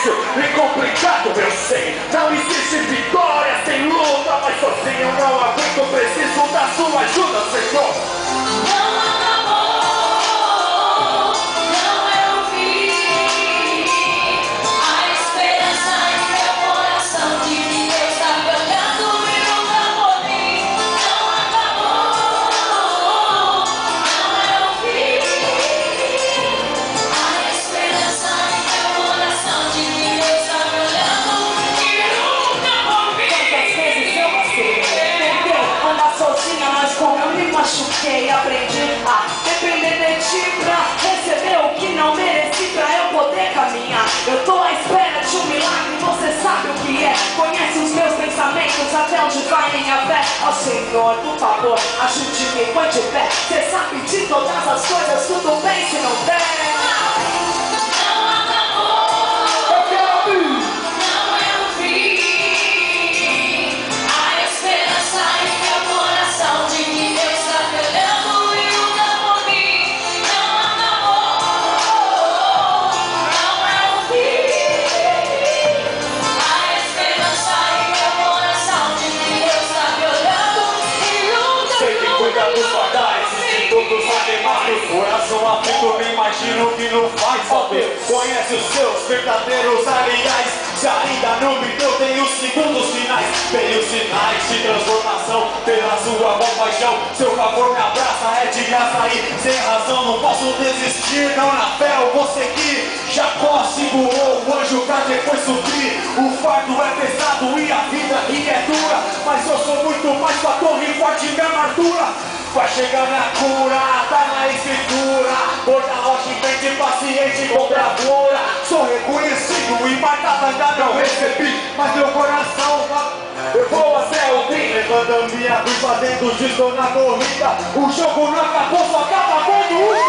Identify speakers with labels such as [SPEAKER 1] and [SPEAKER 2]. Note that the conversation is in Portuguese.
[SPEAKER 1] difícil e complicado, eu sei.
[SPEAKER 2] Ó Senhor, por favor, ajude-me, põe de pé. Você sabe de todas as coisas, tudo bem se não der.
[SPEAKER 1] Aflito, me imagino que não faz saber Conhece os seus verdadeiros aliás Se ainda não me deu, tem os segundos finais Tem os sinais de transformação Pela sua compaixão Seu favor me abraça, é de graça e Sem razão não posso desistir. Não na fé eu vou seguir. Jacó segurou o anjo pra depois subir. O fardo é pesado e a vida aqui é dura. Mas eu sou muito mais com a torre forte minha armadura Vai chegar na cura, tá na escritura. Por na rocha em frente, paciente com bravura. Sou reconhecido e ainda não recebi. Mas meu coração eu vou até o fim. Levando minha cruz, fazendo justo na corrida. O jogo não acabou, só acaba quando o